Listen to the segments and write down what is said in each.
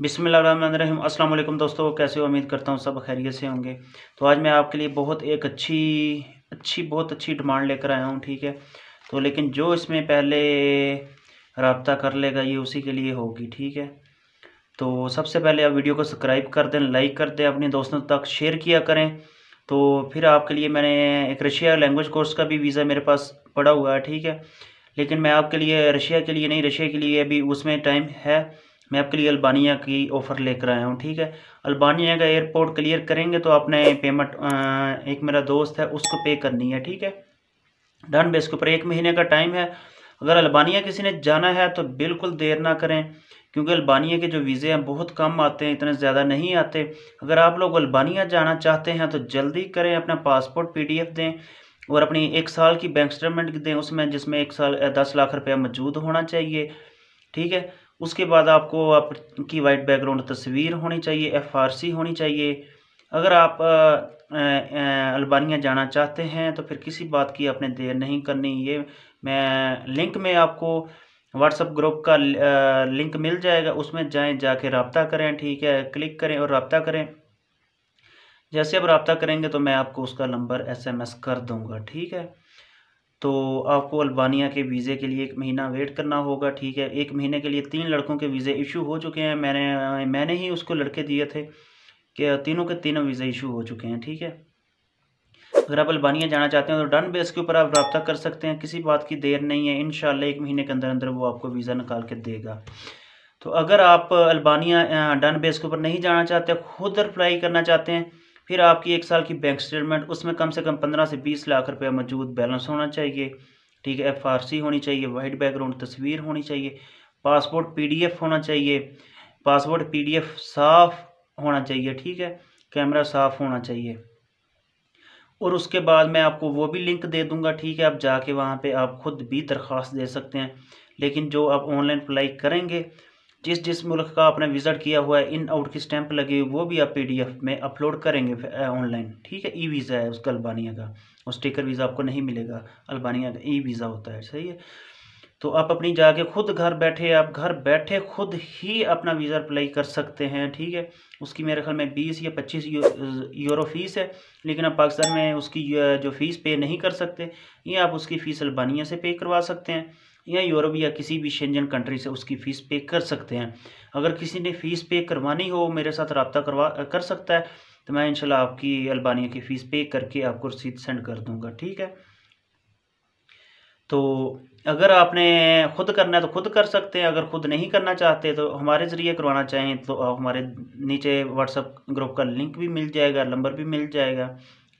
बिसमीम अल्लाम दोस्तों, कैसे हो? उम्मीद करता हूँ सब खैरियत से होंगे। तो आज मैं आपके लिए बहुत एक अच्छी अच्छी, बहुत अच्छी डिमांड लेकर आया हूँ, ठीक है? तो लेकिन जो इसमें पहले रबता कर लेगा, ये उसी के लिए होगी, ठीक है? तो सबसे पहले आप वीडियो को सब्सक्राइब कर दें, लाइक कर दें, अपने दोस्तों तक शेयर किया करें। तो फिर आपके लिए मैंने एक रशिया लैंग्वेज कोर्स का भी वीज़ा मेरे पास पड़ा हुआ है, ठीक है? लेकिन मैं आपके लिए रशिया के लिए नहीं, रशिया के लिए अभी उसमें टाइम है। मैं आपके लिए अल्बानिया की ऑफ़र लेकर आया हूँ, ठीक है? अल्बानिया का एयरपोर्ट क्लियर करेंगे तो आपने पेमेंट एक मेरा दोस्त है, उसको पे करनी है, ठीक है? डन बेस के ऊपर एक महीने का टाइम है। अगर अल्बानिया किसी ने जाना है तो बिल्कुल देर ना करें, क्योंकि अल्बानिया के जो वीज़े हैं बहुत कम आते हैं, इतने ज़्यादा नहीं आते। अगर आप लोग अल्बानिया जाना चाहते हैं तो जल्दी करें, अपना पासपोर्ट पीडीएफ दें और अपनी एक साल की बैंक स्टेटमेंट दें, उसमें जिसमें एक साल, दस लाख रुपया मौजूद होना चाहिए, ठीक है? उसके बाद आपको आपकी वाइट बैकग्राउंड तस्वीर होनी चाहिए एफ़ आर सी होनी चाहिए। अगर आप अल्बानिया जाना चाहते हैं तो फिर किसी बात की आपने देर नहीं करनी। ये मैं लिंक में आपको व्हाट्सअप ग्रुप का लिंक मिल जाएगा। उसमें जाएँ, जाके रबता करें, ठीक है? क्लिक करें और रबता करें। जैसे आप रबता करेंगे तो मैं आपको उसका नंबर एसएमएस कर दूँगा, ठीक है? तो आपको अल्बानिया के वीज़े के लिए एक महीना वेट करना होगा, ठीक है? एक महीने के लिए तीन लड़कों के वीज़े इशू हो चुके हैं। मैंने मैंने ही उसको लड़के दिए थे कि तीनों के तीनों वीज़े इशू हो चुके हैं, ठीक है? अगर आप अल्बानिया जाना चाहते हैं तो डन बेस के ऊपर आप रब्ता कर सकते हैं, किसी बात की देर नहीं है। इन एक महीने के अंदर अंदर वो आपको वीज़ा निकाल के देगा। तो अगर आप अल्बानिया डन बेस के ऊपर नहीं जाना चाहते, खुद अप्लाई करना चाहते हैं फिर आपकी एक साल की बैंक स्टेटमेंट उसमें कम से कम पंद्रह से बीस लाख रुपया मौजूद बैलेंस होना चाहिए। ठीक है एफ़ आर सी होनी चाहिए वाइट बैकग्राउंड तस्वीर होनी चाहिए पासपोर्ट पीडीएफ होना चाहिए पासपोर्ट पीडीएफ साफ़ होना चाहिए, ठीक है कैमरा साफ़ होना चाहिए। और उसके बाद मैं आपको वो भी लिंक दे दूँगा, ठीक है, आप जाके वहाँ पे आप खुद भी दरख्वास्त दे सकते हैं। लेकिन जो आप ऑनलाइन अप्लाई करेंगे जिस जिस मुल्क का आपने विज़िट किया हुआ है, इन आउट की स्टैंप लगी हुई, वो भी आप पीडीएफ में अपलोड करेंगे ऑनलाइन ठीक है? ई वीज़ा है उसका अल्बानिया का। और स्टिकर वीज़ा आपको नहीं मिलेगा। अल्बानिया का ई वीज़ा होता है, सही है? तो आप अपनी जाके खुद घर बैठे, आप घर बैठे खुद ही अपना वीज़ा अप्लाई कर सकते हैं, ठीक है? उसकी मेरे ख्याल में बीस या पच्चीस यूरो फ़ीस है, लेकिन आप पाकिस्तान में उसकी जो फ़ीस पे नहीं कर सकते, ये आप उसकी फ़ीस अल्बानिया से पे करवा सकते हैं। या यूरोप या किसी भी शेंजन कंट्री से उसकी फ़ीस पे कर सकते हैं। अगर किसी ने फ़ीस पे करवानी हो, मेरे साथ रबता करवा, कर सकता है तो मैं इंशाल्लाह आपकी अल्बानिया की फ़ीस पे करके आपको रसीद सेंड कर दूँगा, ठीक है? तो अगर आपने खुद करना है तो खुद कर सकते हैं, अगर खुद नहीं करना चाहते तो हमारे ज़रिए करवाना चाहें तो हमारे नीचे व्हाट्सअप ग्रुप का लिंक भी मिल जाएगा नंबर भी मिल जाएगा।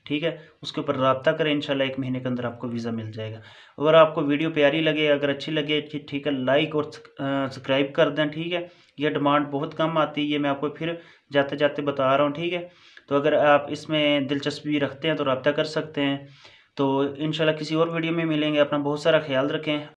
ठीक है? उसके ऊपर रबता करें, इंशाल्लाह एक महीने के अंदर आपको वीज़ा मिल जाएगा। अगर आपको वीडियो प्यारी लगे, अगर अच्छी लगे ठीक है, लाइक और सब्सक्राइब कर दें, ठीक है? यह डिमांड बहुत कम आती है, ये मैं आपको फिर जाते जाते बता रहा हूँ, ठीक है? तो अगर आप इसमें दिलचस्पी रखते हैं तो रबता कर सकते हैं। तो इन किसी और वीडियो में मिलेंगे। अपना बहुत सारा ख्याल रखें।